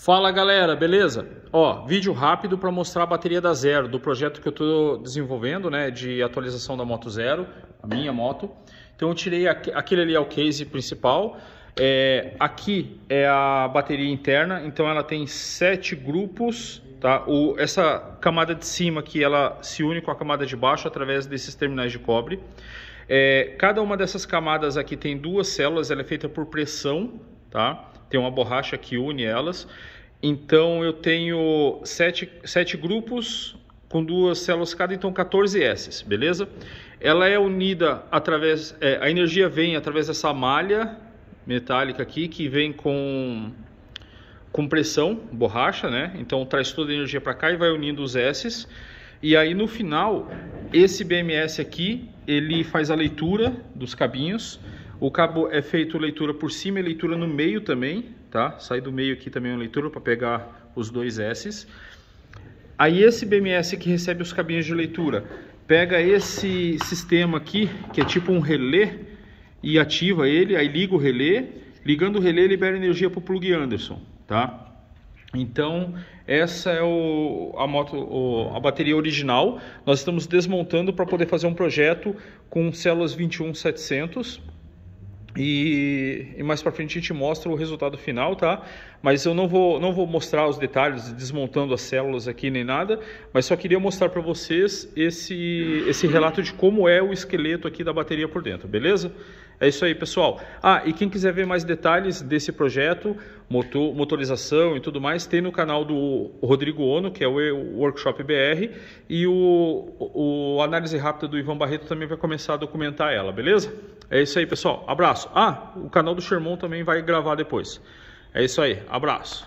Fala galera, beleza? Ó, vídeo rápido para mostrar a bateria da Zero, do projeto que eu estou desenvolvendo, né, de atualização da Moto Zero, a minha moto. Então eu tirei aquele ali é o case principal. É, aqui é a bateria interna, então ela tem sete grupos, tá? O, essa camada de cima aqui, ela se une com a camada de baixo através desses terminais de cobre. É, cada uma dessas camadas aqui tem duas células, ela é feita por pressão, tá? Tem uma borracha que une elas. Então eu tenho sete, sete grupos com duas células cada, então 14 S, beleza? Ela é unida através, é, a energia vem através dessa malha metálica aqui que vem com com pressão, borracha, né? Então traz toda a energia para cá e vai unindo os S. E aí no final, esse BMS aqui, ele faz a leitura dos cabinhos o cabo é feito leitura por cima e leitura no meio também, tá? Sai do meio aqui também uma leitura para pegar os dois S. Aí esse BMS que recebe os cabinhos de leitura, pega esse sistema aqui, que é tipo um relé, e ativa ele, aí liga o relé, ligando o relé libera energia para o plug Anderson, tá? Então, essa é o, a, moto, o, a bateria original. Nós estamos desmontando para poder fazer um projeto com células 21700 e, e, mais para frente a gente mostra o resultado final, tá? Mas eu não vou, não vou mostrar os detalhes desmontando as células aqui nem nada, mas só queria mostrar para vocês esse, esse relato de como é o esqueleto aqui da bateria por dentro, beleza? É isso aí, pessoal. Ah, e quem quiser ver mais detalhes desse projeto, motor, motorização e tudo mais, tem no canal do Rodrigo Ono, que é o Workshop BR, e o, o Análise Rápida do Ivan Barreto também vai começar a documentar ela, beleza? É isso aí, pessoal. Abraço. Ah, o canal do Sherman também vai gravar depois. É isso aí. Abraço.